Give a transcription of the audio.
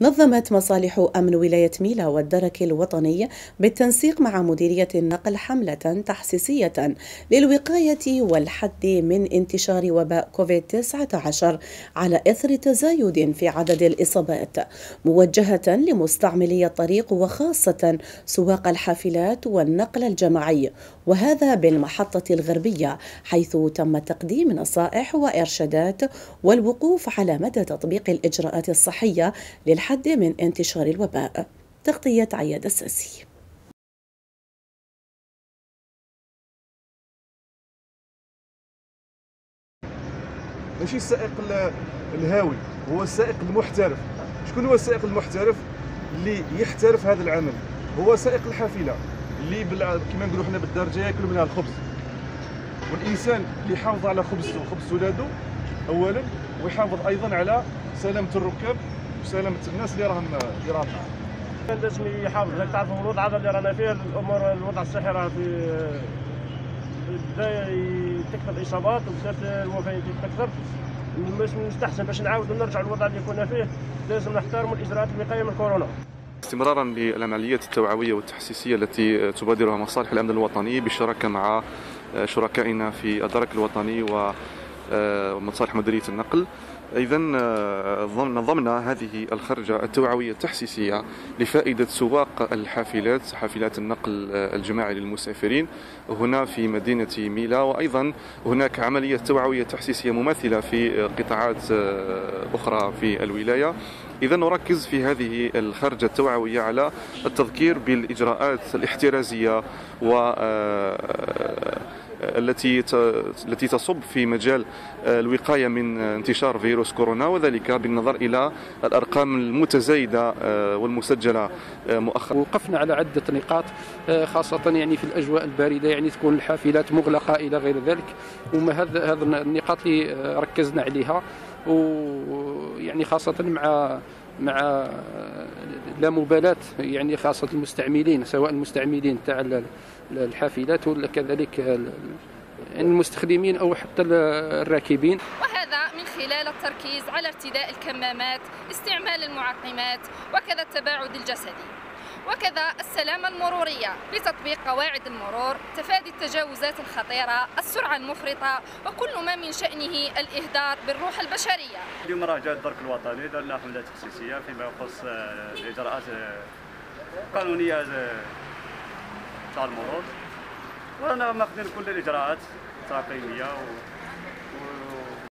نظمت مصالح أمن ولاية ميلا والدرك الوطني بالتنسيق مع مديرية النقل حملة تحسيسية للوقاية والحد من انتشار وباء كوفيد-19 على إثر تزايد في عدد الإصابات موجهة لمستعملي الطريق وخاصة سواق الحافلات والنقل الجماعي وهذا بالمحطة الغربية حيث تم تقديم نصائح وإرشادات والوقوف على مدى تطبيق الإجراءات الصحية للحد الحد من انتشار الوباء. تغطية عياد الساسي. ماشي السائق الهاوي هو السائق المحترف. شكون هو السائق المحترف اللي يحترف هذا العمل؟ هو سائق الحافلة اللي كما نقولوا حنا بالدرجه ياكل منها الخبز. والإنسان اللي يحافظ على خبز وخبز ولاده اولا ويحافظ أيضا على سلامة الركاب وسلامه الناس اللي راهم اللي راهم كان لازم يحافظ. لك تعرفوا الوضع هذا اللي رانا فيه الأمور الوضع الصحي راه في بدا تكثر الإصابات وبدات الوفيات تكثر مش مستحسن باش نعاودوا نرجعوا للوضع اللي كنا فيه. لازم نحترموا الإجراءات الوقايه من كورونا استمرارا للعمليات التوعوية والتحسيسية التي تبادرها مصالح الأمن الوطني بالشراكة مع شركائنا في الدرك الوطني ومصالح مديرية النقل. اذا آه، نظمنا هذه الخرجة التوعوية التحسيسية لفائدة سواق الحافلات حافلات النقل آه، الجماعي للمسافرين هنا في مدينة ميلا وأيضا هناك عملية توعوية تحسيسية مماثلة في قطاعات آه، أخرى في الولاية. اذا نركز في هذه الخرجة التوعوية على التذكير بالإجراءات الاحترازية و التي التي تصب في مجال آه، الوقاية من انتشار فيروس كورونا وذلك بالنظر إلى الأرقام المتزايدة آه، والمسجلة آه، مؤخرا. وقفنا على عدة نقاط خاصة يعني في الأجواء الباردة يعني تكون الحافلات مغلقة إلى غير ذلك وما هذا النقاط اللي ركزنا عليها ويعني خاصة مع مع لا مبالاة يعني خاصة المستعملين سواء المستعملين تاع الحافلات ولا كذلك المستخدمين أو حتى الراكبين. وهذا من خلال التركيز على ارتداء الكمامات استعمال المعقمات وكذا التباعد الجسدي. وكذا السلامة المرورية بتطبيق قواعد المرور تفادي التجاوزات الخطيرة السرعة المفرطة وكل ما من شأنه الإهدار بالروح البشرية. اليوم راه جاء الدرك الوطني درنا حملة تخصيصية فيما يخص آه، الإجراءات القانونية آه، تاع المرور. ورانا ماخذين كل الإجراءات التعقيمية و...